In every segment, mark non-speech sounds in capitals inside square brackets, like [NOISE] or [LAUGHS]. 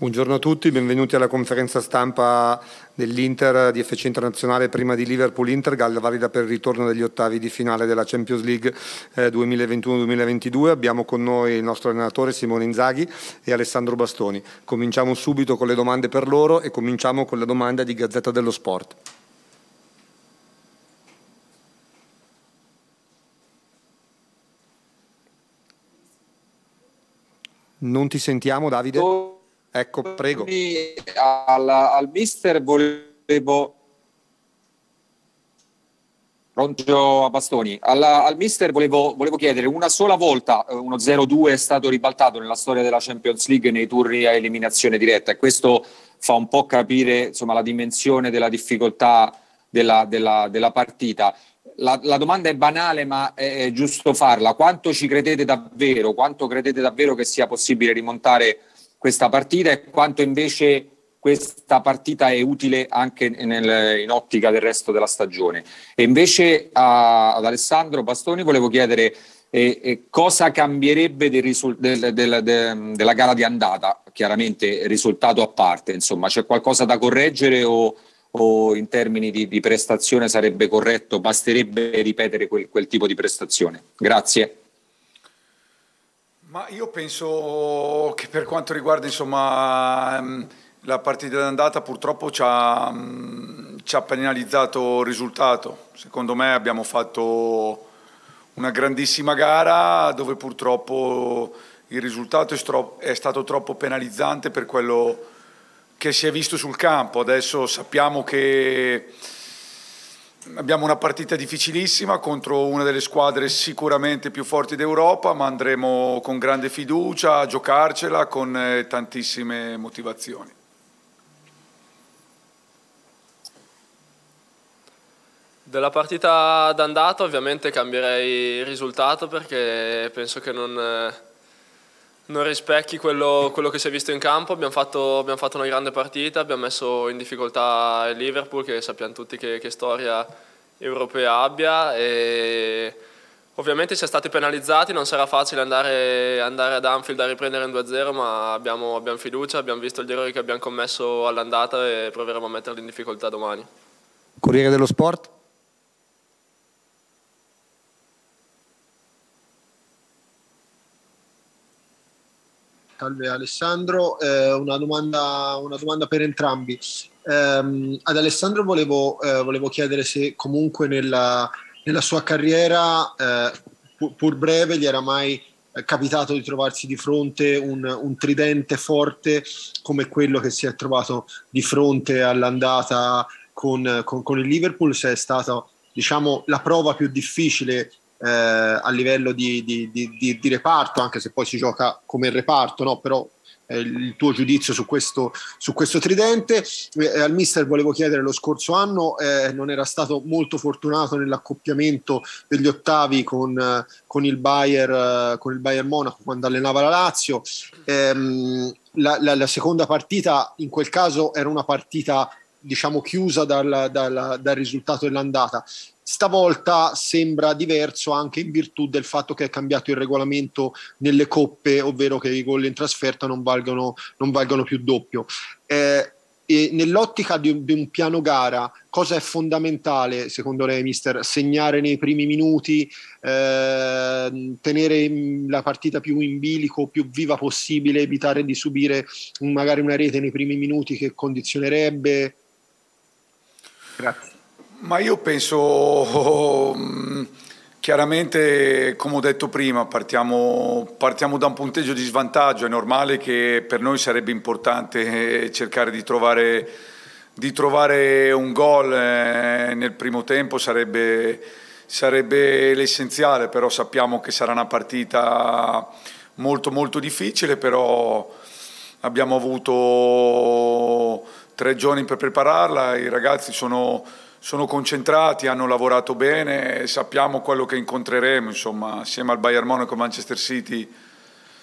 Buongiorno a tutti, benvenuti alla conferenza stampa dell'Inter di FC Internazionale prima di Liverpool-Inter, galla valida per il ritorno degli ottavi di finale della Champions League eh, 2021-2022. Abbiamo con noi il nostro allenatore Simone Inzaghi e Alessandro Bastoni. Cominciamo subito con le domande per loro e cominciamo con la domanda di Gazzetta dello Sport. Non ti sentiamo Davide? Ecco, prego. Al, al mister volevo... Pronto a Bastoni. Al, al mister volevo, volevo, chiedere, una sola volta eh, uno 0-2 è stato ribaltato nella storia della Champions League nei turni a eliminazione diretta e questo fa un po' capire insomma, la dimensione della difficoltà della, della, della partita. La, la, domanda è banale, ma è, è giusto farla. Quanto ci credete davvero? Quanto credete davvero che sia possibile rimontare questa partita e quanto invece questa partita è utile anche nel, in ottica del resto della stagione. E invece a, ad Alessandro Bastoni volevo chiedere eh, eh, cosa cambierebbe del risul- del, del, della gara di andata, chiaramente risultato a parte, insomma c'è qualcosa da correggere o, o in termini di, di, prestazione sarebbe corretto, basterebbe ripetere quel, quel tipo di prestazione? Grazie. Ma io penso che per quanto riguarda insomma, ehm, la partita d'andata purtroppo ci ha, ci ha, penalizzato il risultato. Secondo me abbiamo fatto una grandissima gara dove purtroppo il risultato è stato troppo penalizzante per quello che si è visto sul campo. Adesso sappiamo che Abbiamo una partita difficilissima contro una delle squadre sicuramente più forti d'Europa, ma andremo con grande fiducia a giocarcela con eh, tantissime motivazioni. Della partita d'andata ovviamente cambierei il risultato perché penso che non, eh, non rispecchi quello, quello, che si è visto in campo. Abbiamo fatto, abbiamo fatto, una grande partita, abbiamo messo in difficoltà il Liverpool, che sappiamo tutti che, che storia europea abbia. E ovviamente si è stati penalizzati, non sarà facile andare, andare ad Anfield a riprendere in 2-0, ma abbiamo, abbiamo fiducia, abbiamo visto gli errori che abbiamo commesso all'andata e proveremo a metterli in difficoltà domani. Corriere dello Sport? Salve Alessandro, eh, una, domanda, una, domanda, per entrambi. Eh, ad Alessandro volevo, eh, volevo, chiedere se comunque nella, nella sua carriera, eh, pur, pur, breve, gli era mai capitato di trovarsi di fronte un, un, tridente forte come quello che si è trovato di fronte all'andata con, con, con il Liverpool, se è stata diciamo, la prova più difficile eh, a livello di, di, di, di, reparto, anche se poi si gioca come reparto, no? però eh, il tuo giudizio su questo, su questo tridente. Eh, al mister volevo chiedere, lo scorso anno eh, non era stato molto fortunato nell'accoppiamento degli ottavi con, con, il, Bayer, con il Bayern Monaco quando allenava la Lazio. Ehm, la, la, la seconda partita in quel caso era una partita diciamo chiusa dal, dal, dal risultato dell'andata. Stavolta sembra diverso anche in virtù del fatto che è cambiato il regolamento nelle coppe, ovvero che i gol in trasferta non valgono, non valgono più doppio. Eh, nell'ottica di, di, un piano gara, cosa è fondamentale secondo lei, mister? Segnare nei primi minuti, eh, tenere la partita più in bilico, più viva possibile, evitare di subire magari una rete nei primi minuti che condizionerebbe? Grazie. Ma io penso, mm, chiaramente, come ho detto prima, partiamo, partiamo, da un punteggio di svantaggio, è normale che per noi sarebbe importante cercare di trovare, di trovare un gol eh, nel primo tempo, sarebbe, sarebbe l'essenziale, però sappiamo che sarà una partita molto molto difficile, però abbiamo avuto tre giorni per prepararla, i ragazzi sono, sono concentrati, hanno lavorato bene, sappiamo quello che incontreremo, insomma, assieme al Bayern Monaco e Manchester City,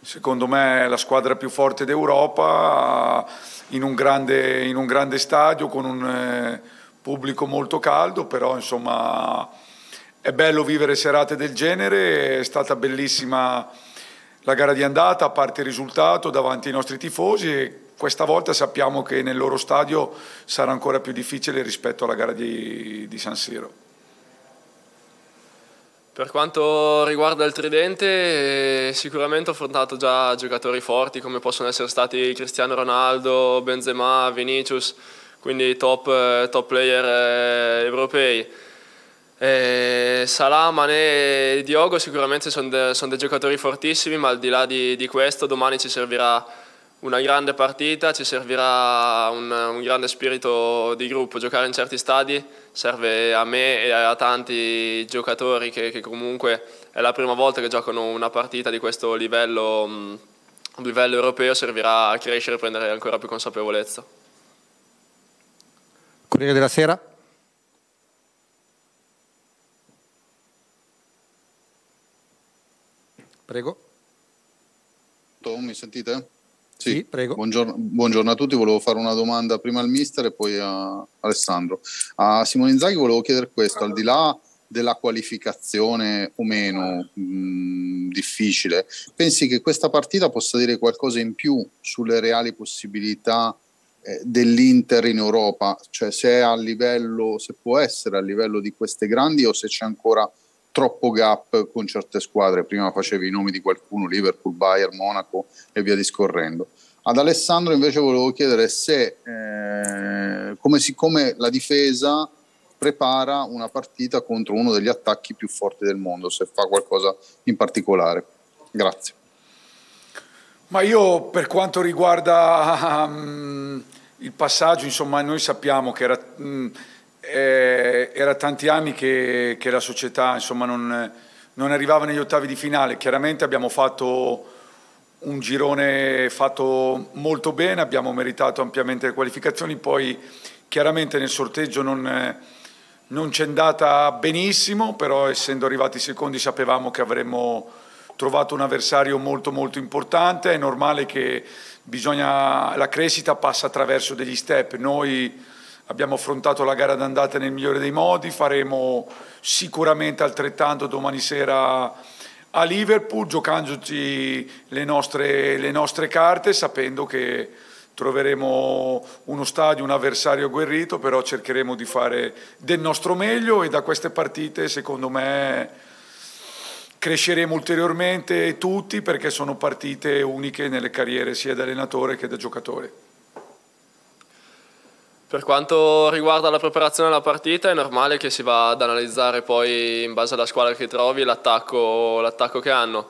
secondo me è la squadra più forte d'Europa, in, un grande, in un grande stadio, con un eh, pubblico molto caldo, però insomma è bello vivere serate del genere, è stata bellissima la gara di andata, a parte il risultato davanti ai nostri tifosi e questa volta sappiamo che nel loro stadio sarà ancora più difficile rispetto alla gara di, di San Siro. Per quanto riguarda il Tridente, eh, sicuramente ho affrontato già giocatori forti come possono essere stati Cristiano Ronaldo, Benzema, Vinicius, quindi top, eh, top player eh, europei. Eh, Salah, Mané e Diogo sicuramente sono, de, son dei giocatori fortissimi, ma al di là di, di, questo domani ci servirà una grande partita, ci servirà un, un, grande spirito di gruppo. Giocare in certi stadi serve a me e a tanti giocatori che, che comunque è la prima volta che giocano una partita di questo livello, mh, livello europeo, servirà a crescere e prendere ancora più consapevolezza. Corriere della Sera. Prego. Mi sentite? Sì, sì prego. Buongiorno, buongiorno, a tutti, volevo fare una domanda prima al mister e poi a Alessandro. A Simone Inzaghi volevo chiedere questo, al di là della qualificazione o meno mh, difficile, pensi che questa partita possa dire qualcosa in più sulle reali possibilità eh, dell'Inter in Europa? Cioè se è a livello, se può essere a livello di queste grandi o se c'è ancora troppo gap con certe squadre. Prima facevi i nomi di qualcuno, Liverpool, Bayern, Monaco e via discorrendo. Ad Alessandro invece volevo chiedere se, eh, come, siccome la difesa prepara una partita contro uno degli attacchi più forti del mondo, se fa qualcosa in particolare. Grazie. Ma io per quanto riguarda um, [LAUGHS] il passaggio, insomma, noi sappiamo che era... Um, eh, era tanti anni che, che la società insomma, non, non, arrivava negli ottavi di finale. Chiaramente abbiamo fatto un girone fatto molto bene, abbiamo meritato ampiamente le qualificazioni, poi chiaramente nel sorteggio non, non c'è andata benissimo, però essendo arrivati secondi sapevamo che avremmo trovato un avversario molto molto importante, è normale che bisogna, la crescita passa attraverso degli step, noi abbiamo affrontato la gara d'andata nel migliore dei modi, faremo sicuramente altrettanto domani sera a Liverpool, giocandoci le nostre, le nostre carte, sapendo che troveremo uno stadio, un avversario agguerrito, però cercheremo di fare del nostro meglio e da queste partite secondo me cresceremo ulteriormente tutti perché sono partite uniche nelle carriere sia da allenatore che da giocatore. Per quanto riguarda la preparazione della partita è normale che si va ad analizzare poi in base alla squadra che trovi l'attacco, che hanno,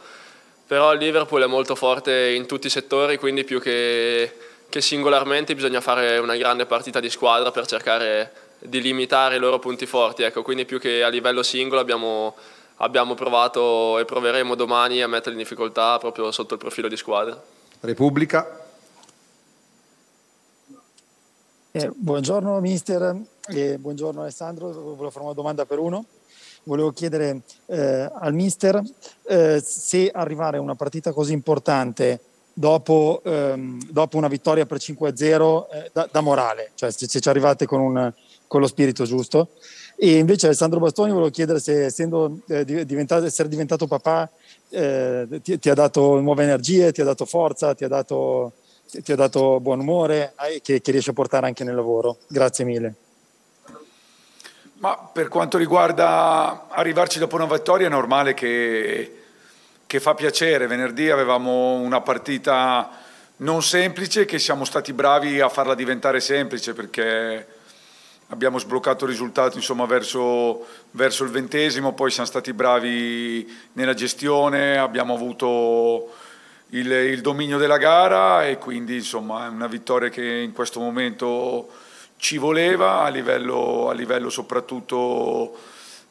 però il Liverpool è molto forte in tutti i settori, quindi più che, che singolarmente bisogna fare una grande partita di squadra per cercare di limitare i loro punti forti, ecco, quindi più che a livello singolo abbiamo, abbiamo provato e proveremo domani a mettere in difficoltà proprio sotto il profilo di squadra. Repubblica. Eh, buongiorno mister, e buongiorno Alessandro, volevo fare una domanda per uno. Volevo chiedere eh, al mister eh, se arrivare a una partita così importante dopo, ehm, dopo una vittoria per 5-0 eh, da, da, morale, cioè se, se ci arrivate con, un, con, lo spirito giusto. E invece Alessandro Bastoni volevo chiedere se essendo eh, diventato, essere diventato papà eh, ti, ti ha dato nuove energie, ti ha dato forza, ti ha dato ti ha dato buon umore e che, che riesci a portare anche nel lavoro. Grazie mille. Ma per quanto riguarda arrivarci dopo una vittoria è normale che, che fa piacere. Venerdì avevamo una partita non semplice che siamo stati bravi a farla diventare semplice perché abbiamo sbloccato il risultato insomma, verso, verso il ventesimo, poi siamo stati bravi nella gestione, abbiamo avuto il, il, dominio della gara e quindi insomma è una vittoria che in questo momento ci voleva a livello, a livello soprattutto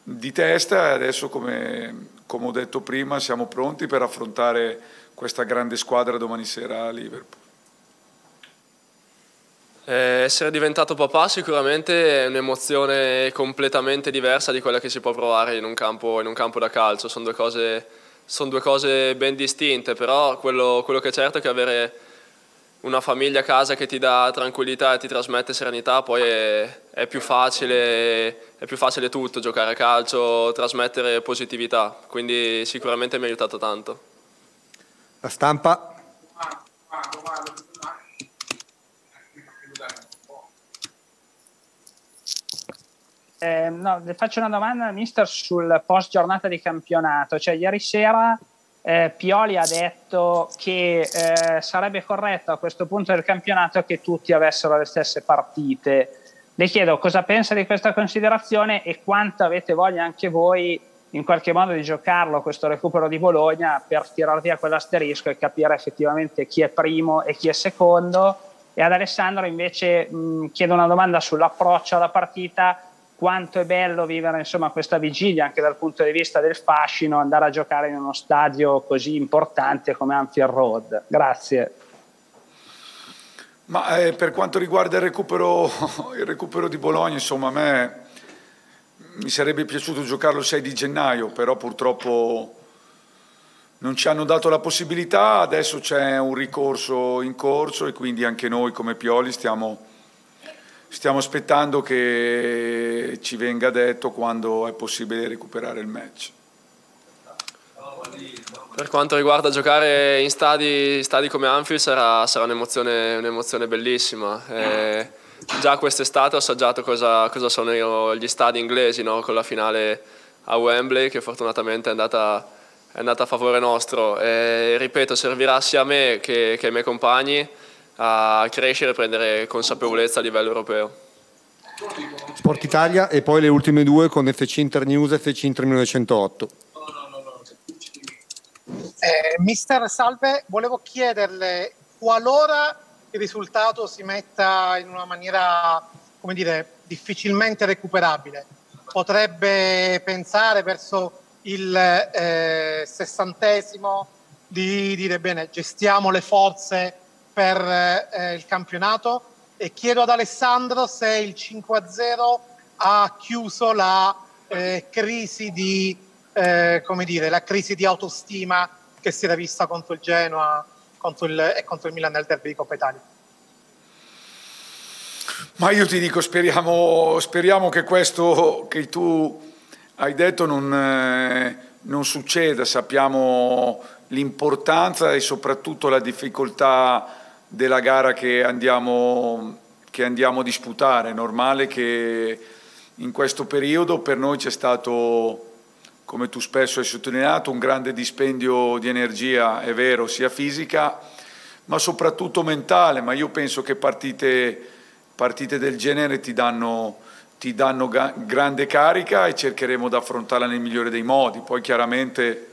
di testa e adesso come, come, ho detto prima siamo pronti per affrontare questa grande squadra domani sera a Liverpool. Eh, essere diventato papà sicuramente è un'emozione completamente diversa di quella che si può provare in un campo, in un campo da calcio, sono due cose sono due cose ben distinte, però quello, quello che è certo è che avere una famiglia a casa che ti dà tranquillità e ti trasmette serenità, poi è, è, più facile, è, più facile, tutto, giocare a calcio, trasmettere positività, quindi sicuramente mi ha aiutato tanto. La stampa. Eh, no, faccio una domanda, mister, sul post giornata di campionato. Cioè, ieri sera eh, Pioli ha detto che eh, sarebbe corretto a questo punto del campionato che tutti avessero le stesse partite. Le chiedo cosa pensa di questa considerazione e quanto avete voglia anche voi in qualche modo di giocarlo questo recupero di Bologna per tirare via quell'asterisco e capire effettivamente chi è primo e chi è secondo. E ad Alessandro invece mh, chiedo una domanda sull'approccio alla partita quanto è bello vivere insomma, questa vigilia anche dal punto di vista del fascino, andare a giocare in uno stadio così importante come Anfield Road. Grazie. Ma eh, per quanto riguarda il recupero, [LAUGHS] il recupero, di Bologna, insomma, a me mi sarebbe piaciuto giocarlo il 6 di gennaio, però purtroppo non ci hanno dato la possibilità, adesso c'è un ricorso in corso e quindi anche noi come Pioli stiamo Stiamo aspettando che ci venga detto quando è possibile recuperare il match. Per quanto riguarda giocare in stadi, stadi come Anfield sarà, sarà un'emozione, un'emozione, bellissima. Eh, già quest'estate ho assaggiato cosa, cosa sono gli stadi inglesi no? con la finale a Wembley che fortunatamente è andata, è andata a favore nostro. E, ripeto, servirà sia a me che, che ai miei compagni a crescere e prendere consapevolezza a livello europeo. Sport Italia e poi le ultime due con FC Internews e FC Inter 1908. Eh, mister Salve, volevo chiederle qualora il risultato si metta in una maniera, come dire, difficilmente recuperabile, potrebbe pensare verso il eh, sessantesimo di dire bene, gestiamo le forze per eh, il campionato e chiedo ad Alessandro se il 5-0 ha chiuso la eh, crisi di eh, dire, la crisi di autostima che si era vista contro il Genoa contro il, e contro il Milan nel derby di Coppa Italia. Ma io ti dico, speriamo, speriamo che questo che tu hai detto non, eh, non succeda, sappiamo l'importanza e soprattutto la difficoltà della gara che andiamo, che andiamo a disputare. È normale che in questo periodo per noi c'è stato, come tu spesso hai sottolineato, un grande dispendio di energia, è vero, sia fisica ma soprattutto mentale, ma io penso che partite, partite del genere ti danno, ti danno grande carica e cercheremo di affrontarla nel migliore dei modi. Poi chiaramente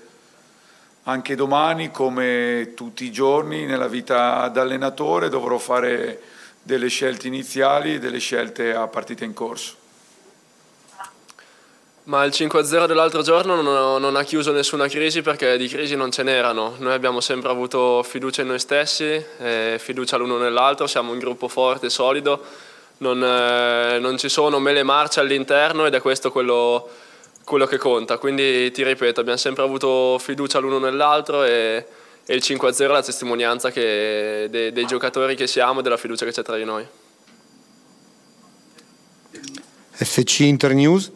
anche domani, come tutti i giorni nella vita da allenatore, dovrò fare delle scelte iniziali e delle scelte a partita in corso. Ma il 5-0 dell'altro giorno non, ha chiuso nessuna crisi perché di crisi non ce n'erano. Noi abbiamo sempre avuto fiducia in noi stessi, fiducia l'uno nell'altro, siamo un gruppo forte, solido, non, eh, non ci sono mele marce all'interno ed è questo quello quello che conta. Quindi ti ripeto, abbiamo sempre avuto fiducia l'uno nell'altro e, e il 5-0 è la testimonianza che, dei, dei giocatori che siamo e della fiducia che c'è tra di noi. FC Internews.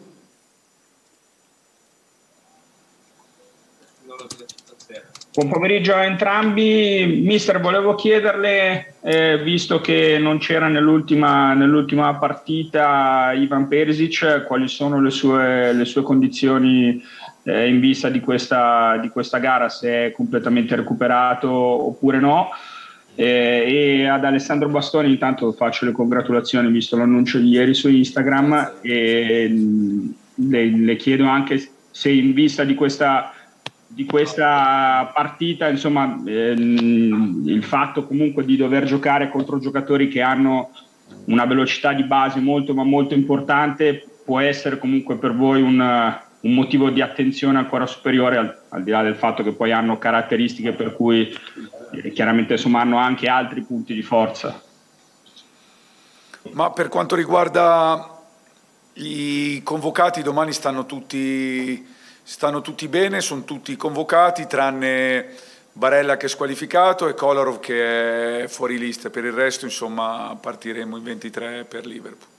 Buon pomeriggio a entrambi. Mister, volevo chiederle, eh, visto che non c'era nell'ultima, nell'ultima, partita Ivan Perisic, quali sono le sue, le sue condizioni eh, in vista di questa, di questa, gara, se è completamente recuperato oppure no. Eh, e ad Alessandro Bastoni intanto faccio le congratulazioni visto l'annuncio di ieri su Instagram e mm, le, le chiedo anche se in vista di questa di questa partita, insomma, ehm, il fatto comunque di dover giocare contro giocatori che hanno una velocità di base molto ma molto importante può essere comunque per voi un, un motivo di attenzione ancora superiore al, al, di là del fatto che poi hanno caratteristiche per cui eh, chiaramente insomma, hanno anche altri punti di forza. Ma per quanto riguarda i convocati, domani stanno tutti stanno tutti bene, sono tutti convocati, tranne Barella che è squalificato e Kolarov che è fuori lista. Per il resto, insomma, partiremo in 23 per Liverpool.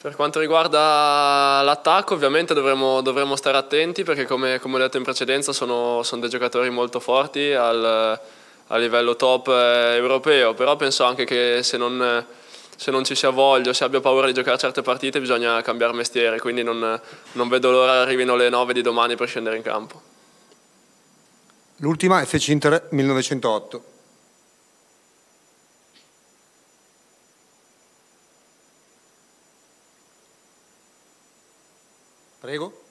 Per quanto riguarda l'attacco ovviamente dovremo, dovremo, stare attenti perché come, come, ho detto in precedenza sono, sono dei giocatori molto forti al, a livello top eh, europeo, però penso anche che se non, se non ci sia voglia, se abbia paura di giocare certe partite bisogna cambiare mestiere, quindi non, non vedo l'ora arrivino le 9 di domani per scendere in campo. L'ultima FC Inter 1908. Prego.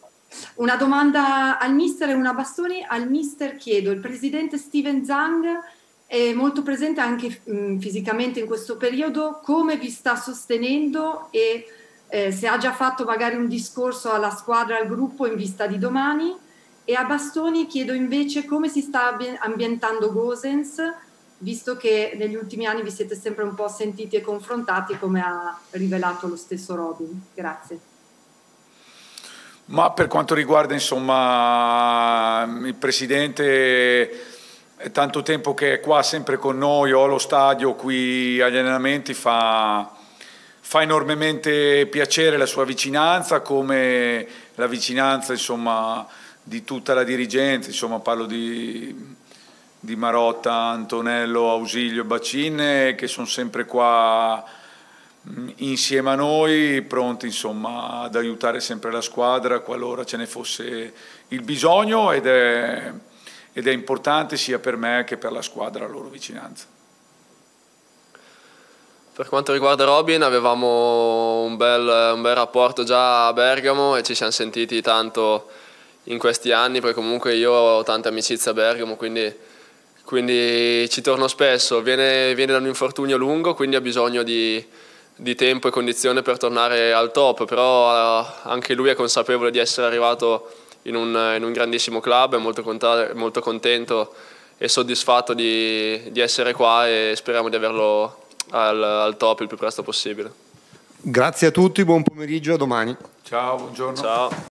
Una domanda al mister e una bastoni. Al mister chiedo, il presidente Steven Zhang è molto presente anche mh, mm, fisicamente in questo periodo, come vi sta sostenendo e eh, se ha già fatto magari un discorso alla squadra, al gruppo in vista di domani? E a Bastoni chiedo invece come si sta ambientando Gosens, visto che negli ultimi anni vi siete sempre un po' sentiti e confrontati, come ha rivelato lo stesso Robin. Grazie. Ma per quanto riguarda insomma, il Presidente, è tanto tempo che è qua sempre con noi, o allo stadio, qui agli allenamenti, fa, fa enormemente piacere la sua vicinanza, come la vicinanza insomma, di tutta la dirigenza, insomma, parlo di, di Marotta, Antonello, Ausilio e Bacin, che sono sempre qua insieme a noi, pronti insomma, ad aiutare sempre la squadra qualora ce ne fosse il bisogno ed è, ed è importante sia per me che per la squadra la loro vicinanza. Per quanto riguarda Robin avevamo un bel, un bel rapporto già a Bergamo e ci siamo sentiti tanto in questi anni perché comunque io ho tante amicizie a Bergamo quindi, quindi ci torno spesso, viene, viene da un infortunio lungo quindi ha bisogno di di tempo e condizione per tornare al top, però eh, anche lui è consapevole di essere arrivato in un, in un grandissimo club, è molto, molto contento e soddisfatto di, di, essere qua e speriamo di averlo al, al top il più presto possibile. Grazie a tutti, buon pomeriggio, a domani. Ciao, buongiorno. Ciao.